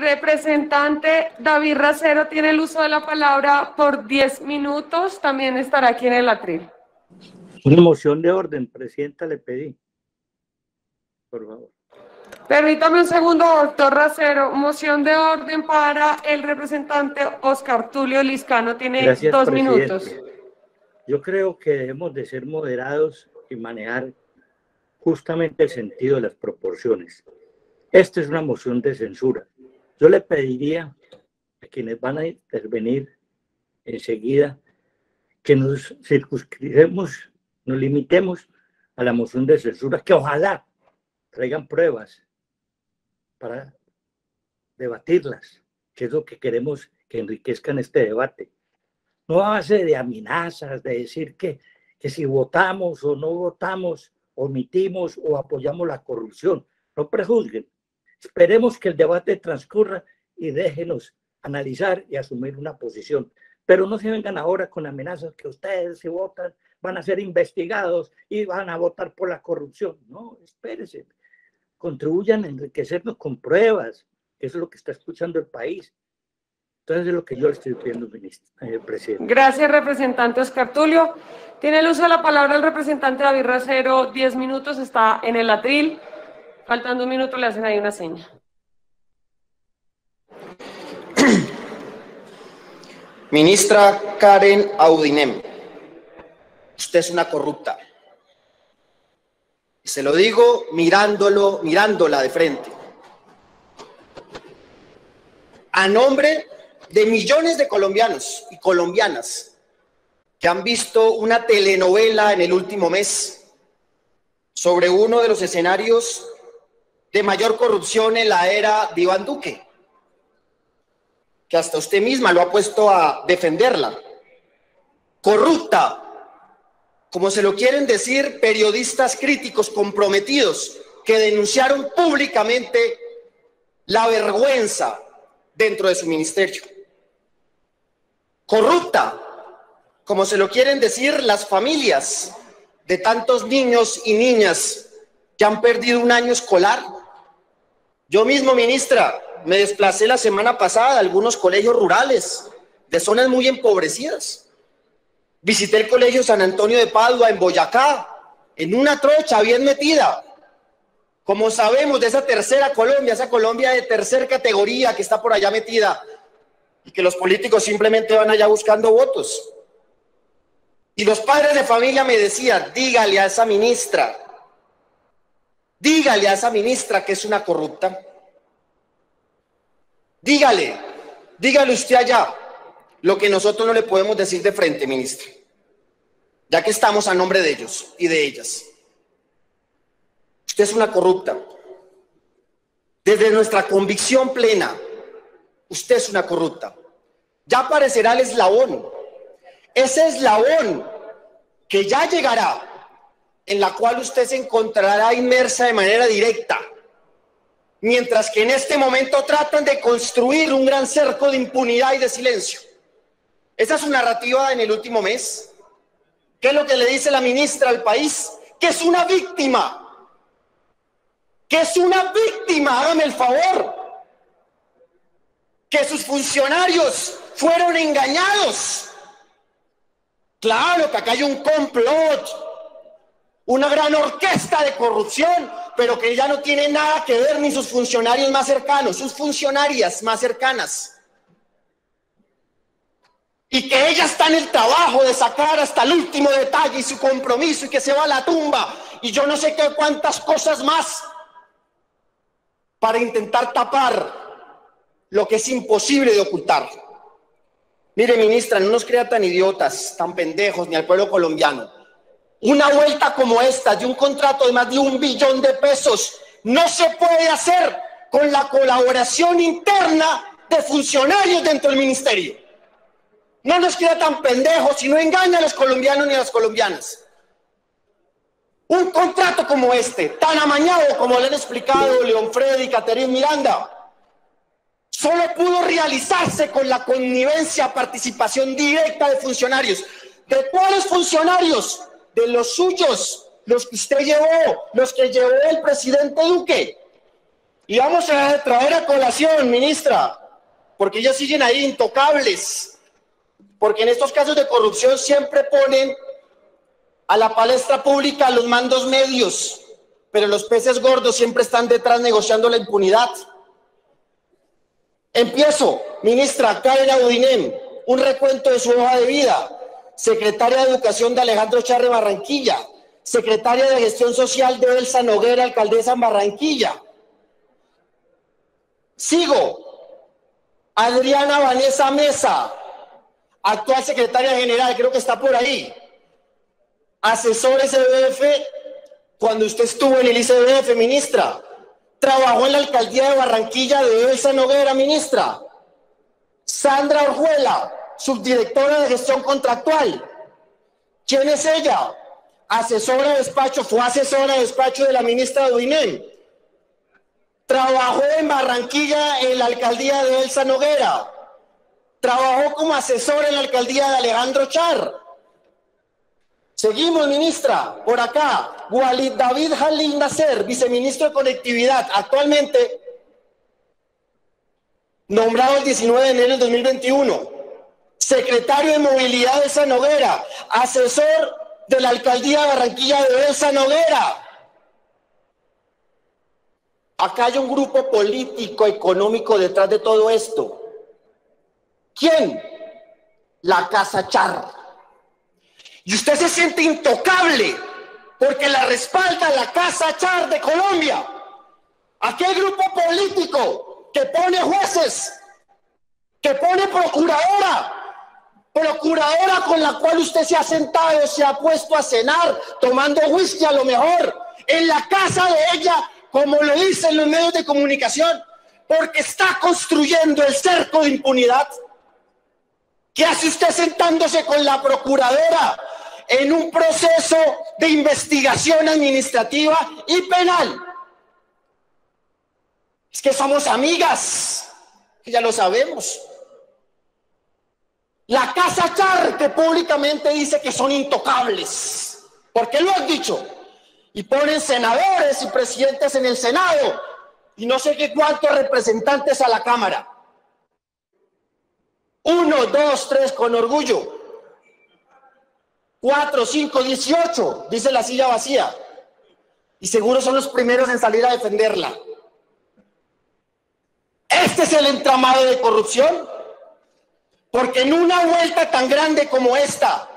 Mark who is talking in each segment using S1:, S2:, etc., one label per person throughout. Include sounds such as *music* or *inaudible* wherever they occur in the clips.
S1: Representante David Racero tiene el uso de la palabra por 10 minutos. También estará aquí en el atril.
S2: Una moción de orden, Presidenta, le pedí. Por favor.
S1: Permítame un segundo, doctor Racero. Moción de orden para el representante Oscar Tulio Liscano. Tiene
S2: Gracias,
S1: dos
S2: presidente.
S1: minutos.
S2: Yo creo que debemos de ser moderados y manejar justamente el sentido de las proporciones. Esta es una moción de censura. Yo le pediría a quienes van a intervenir enseguida que nos circunscribamos, nos limitemos a la moción de censura, que ojalá traigan pruebas para debatirlas, que es lo que queremos que enriquezcan este debate. No a base de amenazas, de decir que, que si votamos o no votamos, omitimos o apoyamos la corrupción. No prejuzguen. Esperemos que el debate transcurra y déjenos analizar y asumir una posición. Pero no se vengan ahora con amenazas que ustedes si votan van a ser investigados y van a votar por la corrupción. No, espérense. Contribuyan a enriquecernos con pruebas. Eso es lo que está escuchando el país. Entonces es lo que yo le estoy pidiendo, ministro, eh, presidente.
S1: Gracias, representante Oscar Tulio. Tiene el uso de la palabra el representante David Racero. 10 minutos, está en el atril. Faltando un minuto, le hacen ahí una seña. *clears throat*
S3: Ministra Karen Audinem, usted es una corrupta. Se lo digo mirándolo, mirándola de frente. A nombre de millones de colombianos y colombianas que han visto una telenovela en el último mes sobre uno de los escenarios de mayor corrupción en la era de Iván Duque que hasta usted misma lo ha puesto a defenderla. Corrupta, como se lo quieren decir periodistas críticos comprometidos que denunciaron públicamente la vergüenza dentro de su ministerio. Corrupta, como se lo quieren decir las familias de tantos niños y niñas que han perdido un año escolar. Yo mismo, ministra, me desplacé la semana pasada a algunos colegios rurales de zonas muy empobrecidas. Visité el colegio San Antonio de Padua en Boyacá, en una trocha bien metida. Como sabemos de esa tercera Colombia, esa Colombia de tercera categoría que está por allá metida y que los políticos simplemente van allá buscando votos. Y los padres de familia me decían, dígale a esa ministra, dígale a esa ministra que es una corrupta. Dígale, dígale usted allá lo que nosotros no le podemos decir de frente, ministro, ya que estamos a nombre de ellos y de ellas. Usted es una corrupta. Desde nuestra convicción plena, usted es una corrupta. Ya aparecerá el eslabón. Ese eslabón que ya llegará, en la cual usted se encontrará inmersa de manera directa mientras que en este momento tratan de construir un gran cerco de impunidad y de silencio. Esa es su narrativa en el último mes. ¿Qué es lo que le dice la ministra al país? Que es una víctima. Que es una víctima, hágame el favor. Que sus funcionarios fueron engañados. Claro que acá hay un complot, una gran orquesta de corrupción, pero que ya no tiene nada que ver ni sus funcionarios más cercanos, sus funcionarias más cercanas. Y que ella está en el trabajo de sacar hasta el último detalle y su compromiso y que se va a la tumba y yo no sé qué cuántas cosas más para intentar tapar lo que es imposible de ocultar. Mire, ministra, no nos crea tan idiotas, tan pendejos, ni al pueblo colombiano. Una vuelta como esta de un contrato de más de un billón de pesos no se puede hacer con la colaboración interna de funcionarios dentro del ministerio. No nos queda tan pendejos y no engaña a los colombianos ni a las colombianas. Un contrato como este, tan amañado como le han explicado León Freddy y Caterine Miranda, solo pudo realizarse con la connivencia, participación directa de funcionarios. ¿De cuáles funcionarios? De los suyos, los que usted llevó, los que llevó el presidente Duque. Y vamos a traer a colación, ministra, porque ellos siguen ahí intocables, porque en estos casos de corrupción siempre ponen a la palestra pública los mandos medios, pero los peces gordos siempre están detrás negociando la impunidad. Empiezo, ministra Karen Audinem, un recuento de su hoja de vida. Secretaria de Educación de Alejandro Charre Barranquilla. Secretaria de Gestión Social de Elsa Noguera, alcaldesa en Barranquilla. Sigo. Adriana Vanessa Mesa, actual secretaria general, creo que está por ahí. Asesor SBF cuando usted estuvo en el ICBF, ministra. Trabajó en la alcaldía de Barranquilla de Elsa Noguera, ministra. Sandra Orjuela, subdirectora de gestión contractual. ¿Quién es ella? Asesora de despacho, fue asesora de despacho de la ministra Duinén. Trabajó en Barranquilla en la alcaldía de Elsa Noguera. Trabajó como asesora en la alcaldía de Alejandro Char. Seguimos, ministra, por acá. Walid David Jalil Nasser, viceministro de Conectividad, actualmente nombrado el 19 de enero del 2021. Secretario de Movilidad de Esa Noguera, asesor de la alcaldía de Barranquilla de Esa Noguera. Acá hay un grupo político, económico detrás de todo esto. ¿Quién? La Casa Char. Y usted se siente intocable porque la respalda la Casa Char de Colombia. Aquel grupo político que pone jueces, que pone procuradora, procuradora con la cual usted se ha sentado, se ha puesto a cenar, tomando whisky a lo mejor, en la casa de ella, como lo dicen los medios de comunicación, porque está construyendo el cerco de impunidad. ¿Qué hace usted sentándose con la procuradora en un proceso de investigación administrativa y penal? Es que somos amigas, ya lo sabemos. La Casa Char que públicamente dice que son intocables. ¿Por qué lo han dicho? Y ponen senadores y presidentes en el Senado y no sé qué cuántos representantes a la Cámara. Uno, dos, tres, con orgullo. Cuatro, cinco, dieciocho, dice la silla vacía. Y seguro son los primeros en salir a defenderla. Este es el entramado de corrupción. Porque en una vuelta tan grande como esta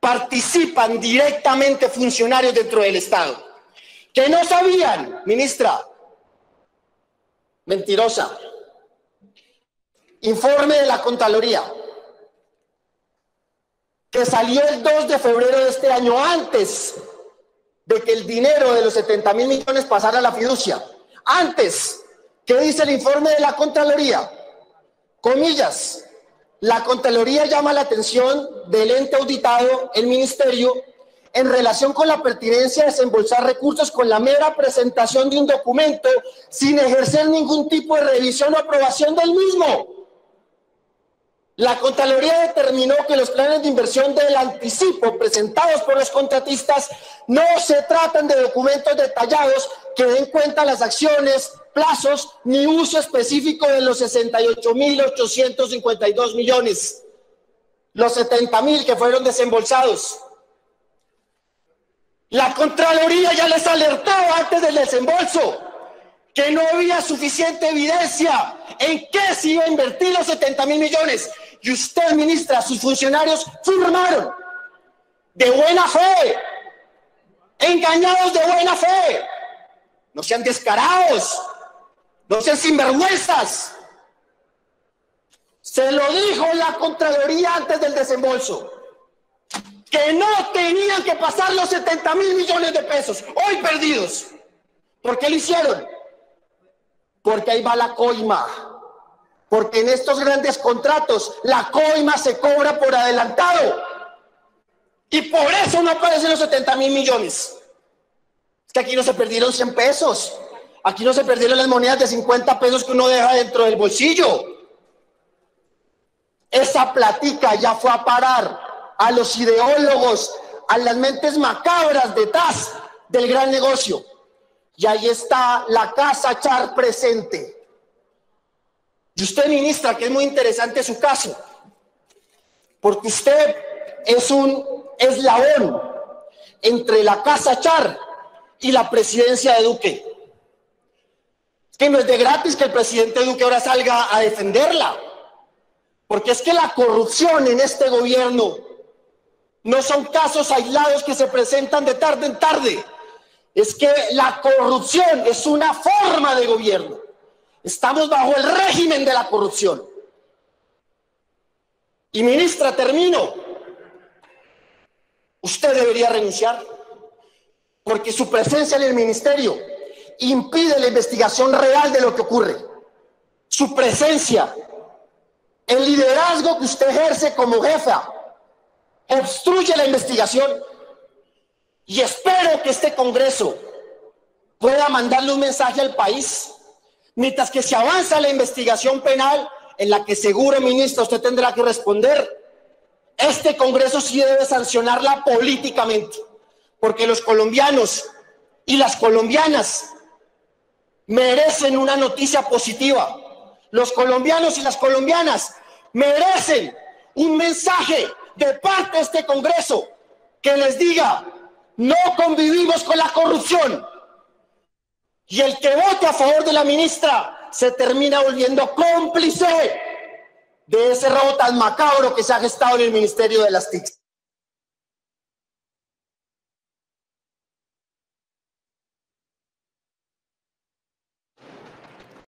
S3: participan directamente funcionarios dentro del Estado. Que no sabían, ministra. Mentirosa. Informe de la Contraloría, que salió el 2 de febrero de este año, antes de que el dinero de los 70 mil millones pasara a la fiducia. Antes, ¿qué dice el informe de la Contraloría? Comillas, la Contraloría llama la atención del ente auditado, el Ministerio, en relación con la pertinencia de desembolsar recursos con la mera presentación de un documento sin ejercer ningún tipo de revisión o aprobación del mismo. La Contraloría determinó que los planes de inversión del anticipo presentados por los contratistas no se tratan de documentos detallados que den cuenta las acciones, plazos ni uso específico de los 68.852 millones, los 70.000 que fueron desembolsados. La Contraloría ya les alertó antes del desembolso que no había suficiente evidencia en qué se iba a invertir los 70 mil millones y usted, ministra, sus funcionarios firmaron de buena fe, engañados de buena fe. No sean descarados, no sean sinvergüenzas. Se lo dijo la Contraloría antes del desembolso, que no tenían que pasar los 70 mil millones de pesos, hoy perdidos. ¿Por qué lo hicieron? Porque ahí va la coima porque en estos grandes contratos la coima se cobra por adelantado. Y por eso no aparecen los 70 mil millones. Es que aquí no se perdieron 100 pesos. Aquí no se perdieron las monedas de 50 pesos que uno deja dentro del bolsillo. Esa platica ya fue a parar a los ideólogos, a las mentes macabras detrás del gran negocio. Y ahí está la casa Char presente. Y usted, ministra, que es muy interesante su caso, porque usted es un eslabón entre la casa Char y la presidencia de Duque. Que no es de gratis que el presidente Duque ahora salga a defenderla, porque es que la corrupción en este gobierno no son casos aislados que se presentan de tarde en tarde. Es que la corrupción es una forma de gobierno. Estamos bajo el régimen de la corrupción. Y ministra, termino. Usted debería renunciar porque su presencia en el ministerio impide la investigación real de lo que ocurre. Su presencia, el liderazgo que usted ejerce como jefa, obstruye la investigación y espero que este Congreso pueda mandarle un mensaje al país mientras que se avanza la investigación penal en la que seguro, ministra, usted tendrá que responder. Este Congreso sí debe sancionarla políticamente, porque los colombianos y las colombianas merecen una noticia positiva. Los colombianos y las colombianas merecen un mensaje de parte de este Congreso que les diga, no convivimos con la corrupción. Y el que vote a favor de la ministra se termina volviendo cómplice de ese robo tan macabro que se ha gestado en el Ministerio de las TIC.